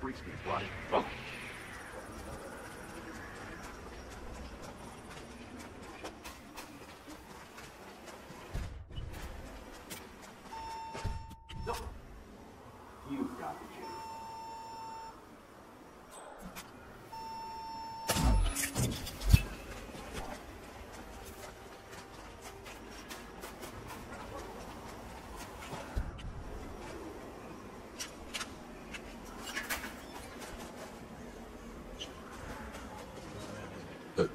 freaks me, bloody. Oh. No. You've got it, Jim.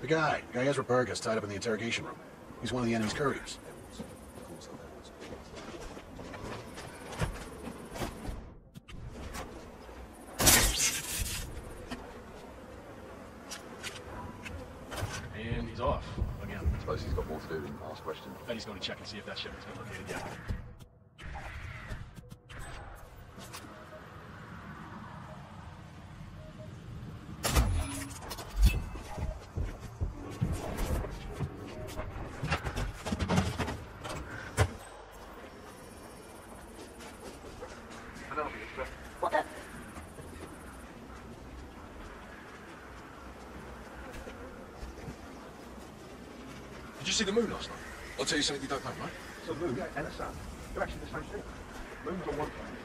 The, the guy, guy Ezra Berg is tied up in the interrogation room. He's one of the enemy's couriers. And he's off. Again. I Suppose he's got more to do than ask questions. Then he's going to check and see if that ship has been located yet. What the? Did you see the moon last night? I'll tell you something you don't know, right? So moon and the sun, they're actually the same thing. Moon's on one planet.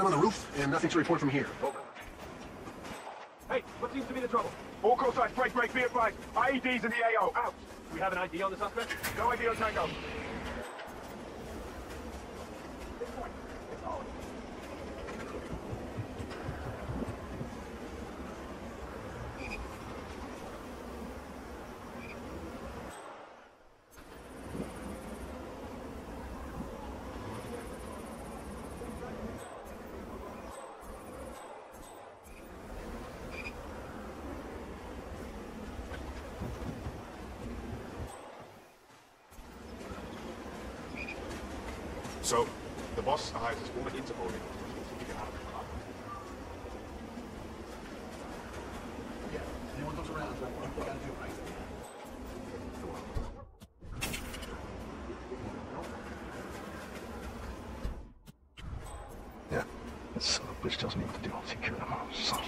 I'm on the roof, and nothing to report from here. Hey, what seems to be the trouble? All call signs, break, break, be advised. IEDs in the AO, out. We have an ID on the suspect? No ID on Tango. So, the boss has his former Interpol agent to get out of the club. Yeah, anyone comes around, you gotta do it right. Yeah. That son of a bitch tells me what to do. I'll take care of them all. Son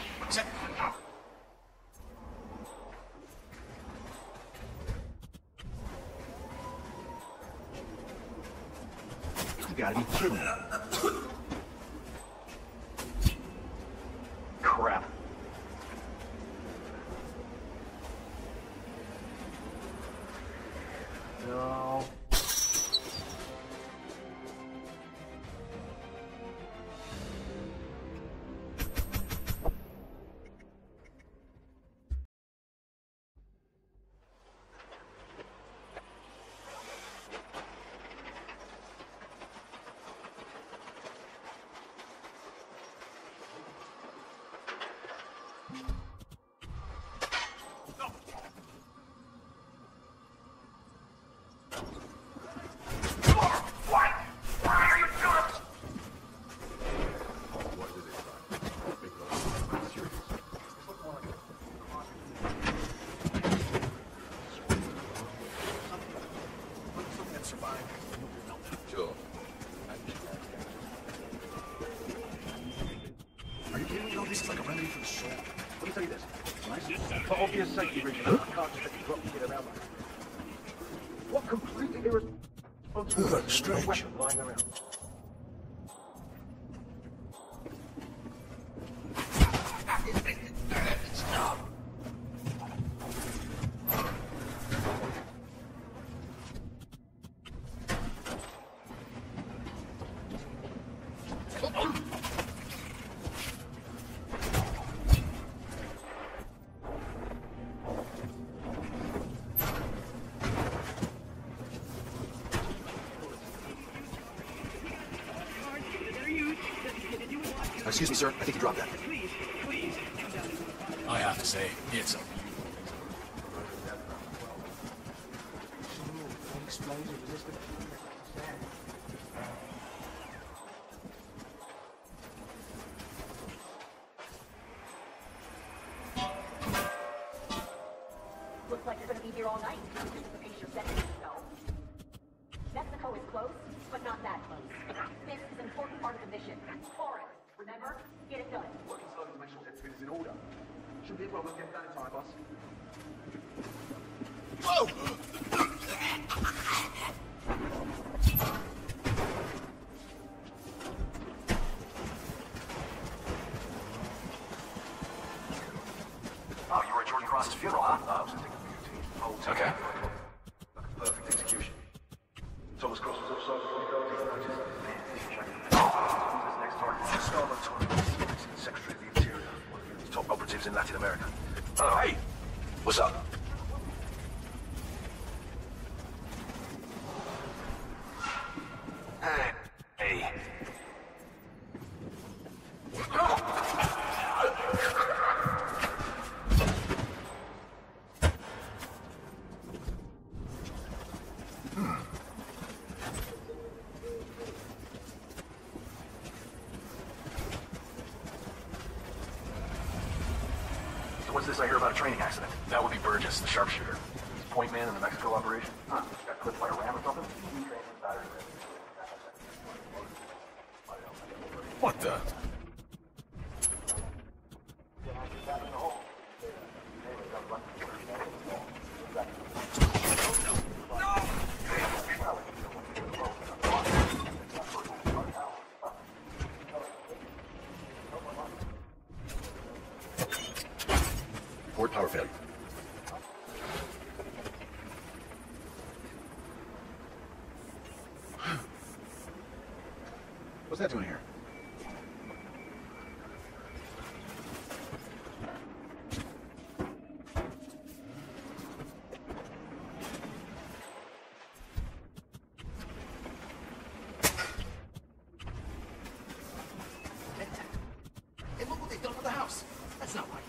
gotta be kidding me. Safety reasons, I can't just let you drop get around like. What completely irresponsible got strange. weapon lying around? Excuse me, sir. I think you dropped that. Please, please. I have to say, it's a Looks Get it done. Working slowly to make sure everything is in order. Should be a problem getting done in time, boss. Oh, you were at Jordan Cross's funeral, huh? Uh, I was thinking of you, too. Okay. In Latin America. Oh, hey! What's up? This I hear about a training accident? That would be Burgess, the sharpshooter. He's point man in the Mexico operation. Huh. Got clipped by a ram or something? What the? Power failure. What's that doing here? Hey, look what they've done with the house. That's not right.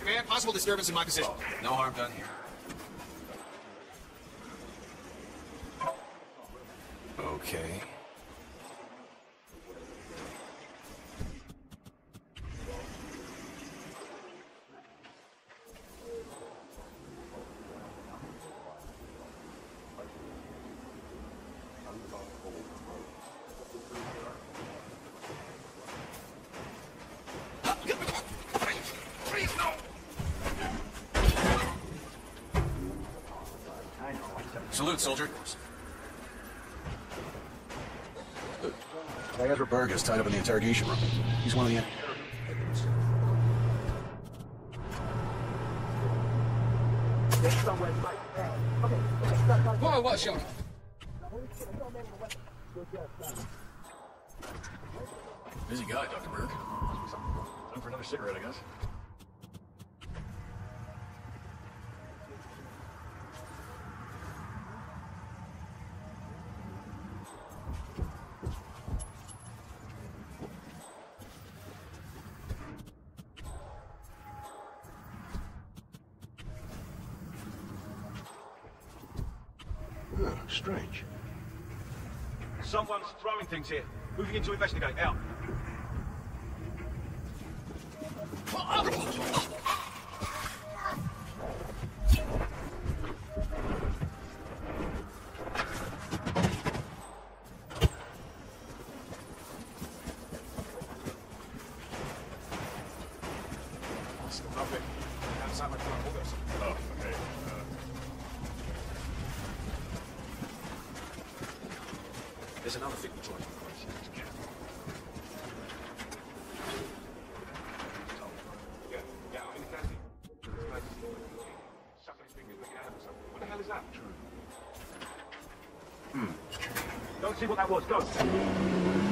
Command, possible disturbance in my position. No harm done here. Okay. Salute, soldier. Ezra is tied up in the interrogation room. He's one of the... Whoa, what, Sean? Busy guy, Dr. Berg. Time for another cigarette, I guess. Strange. Someone's throwing things here. Moving in to investigate. Out. Nothing. Outside my car. Hold. Oh, okay. Uh, There's another thing we're trying to find. Yeah, yeah, I mean, exactly. This place is sucking his fingers, looking at him or something. What the hell is that? Go and see what that was. Go.